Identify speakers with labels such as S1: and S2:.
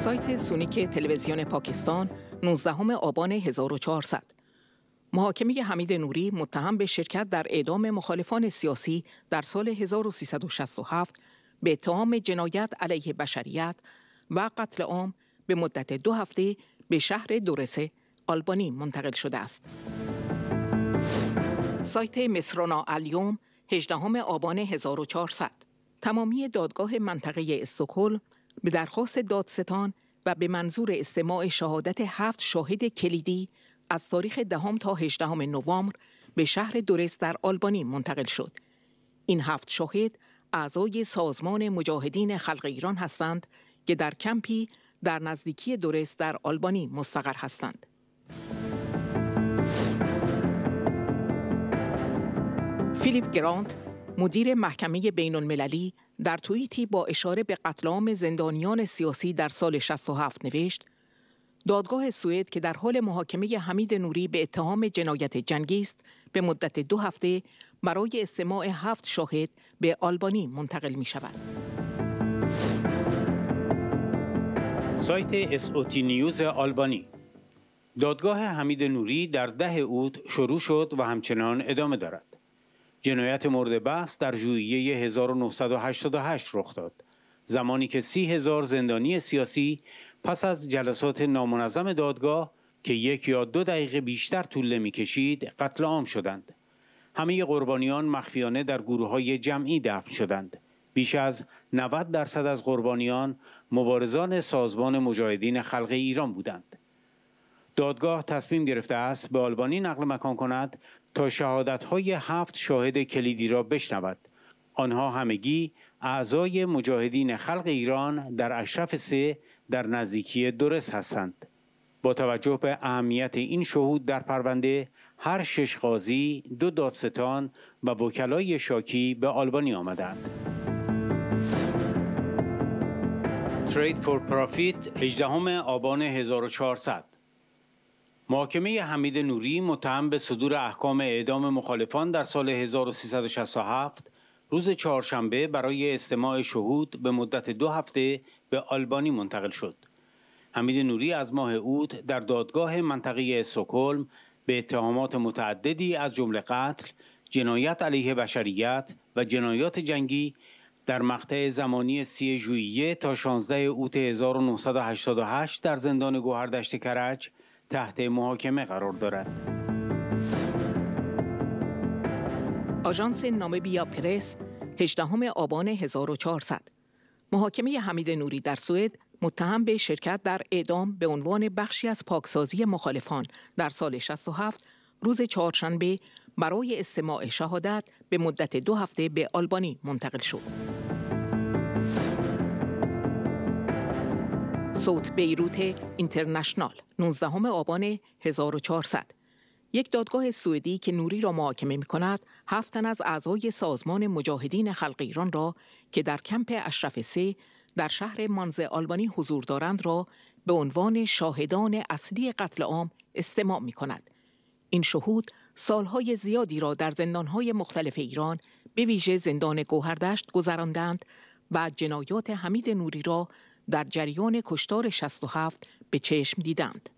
S1: سایت سونیک تلویزیون پاکستان 19 آبان 1400 محاکمه حمید نوری متهم به شرکت در اعدام مخالفان سیاسی در سال 1367 به اتهام جنایت علیه بشریت و قتل عام به مدت دو هفته به شهر دورسه آلبانی منتقل شده است. سایت مصرانا الیوم 18 آبان 1400 تمامی دادگاه منطقه استکهلم به درخواست دادستان و به منظور استماع شهادت هفت شاهد کلیدی از تاریخ دهم تا 18 نوامبر به شهر دورس در آلبانی منتقل شد. این هفت شاهد اعضای سازمان مجاهدین خلق ایران هستند که در کمپی در نزدیکی دورس در آلبانی مستقر هستند. فیلیپ گرانت مدیر محکمه بین المللی در توییتی با اشاره به قتل عام زندانیان سیاسی در سال 67 نوشت دادگاه سوئد که در حال محاکمه حمید نوری به اتهام جنایت جنگی است به مدت دو هفته برای استماع هفت شاهد به آلبانی منتقل می شود.
S2: سایت اسوتی نیوز آلبانی دادگاه حمید نوری در ده اوت شروع شد و همچنان ادامه دارد. جنایت مورد بحث در ژوئیه 1988 رخ داد. زمانی که سی هزار زندانی سیاسی پس از جلسات نامنظم دادگاه که یک یا دو دقیقه بیشتر طول می کشید قتل عام شدند. همه قربانیان مخفیانه در گروه های جمعی دفن شدند. بیش از 90 درصد از قربانیان مبارزان سازمان مجاهدین خلق ایران بودند. دادگاه تصمیم گرفته است به آلبانی نقل مکان کند تا شهادت های هفت شاهد کلیدی را بشنود. آنها همگی اعضای مجاهدین خلق ایران در اشرف سه در نزدیکی درس هستند. با توجه به اهمیت این شهود در پرونده هر شش قاضی دو دادستان و وکلای شاکی به آلبانی آمدند. ترید فور پرافیت 18 آبان 1400 محاکمه حمید نوری متهم به صدور احکام اعدام مخالفان در سال 1367 روز چهارشنبه برای استماع شهود به مدت دو هفته به آلبانی منتقل شد. حمید نوری از ماه اوت در دادگاه منطقه استکهلم به اتهامات متعددی از جمله قتل، جنایت علیه بشریت و جنایات جنگی در مقطع زمانی سی ژوئیه تا 16 اوت 1988 در زندان گوهردشت کرج تحت محاکمه قرار دارد.
S1: آژانس بیا پرس 18 آبان 1400 محاکمه حمید نوری در سوئد متهم به شرکت در اعدام به عنوان بخشی از پاکسازی مخالفان در سال 67 روز چهارشنبه برای استماع شهادت به مدت دو هفته به آلبانی منتقل شد. صوت بیروت اینترنشنال 19 آبان 1400 یک دادگاه سوئدی که نوری را محاکمه می کند هفت از اعضای سازمان مجاهدین خلق ایران را که در کمپ اشرف سه در شهر مانز آلبانی حضور دارند را به عنوان شاهدان اصلی قتل عام استماع می کند. این شهود سالهای زیادی را در زندانهای مختلف ایران به ویژه زندان گوهردشت گذراندند و جنایات حمید نوری را در جریان کشتار 67 به چشم دیدند.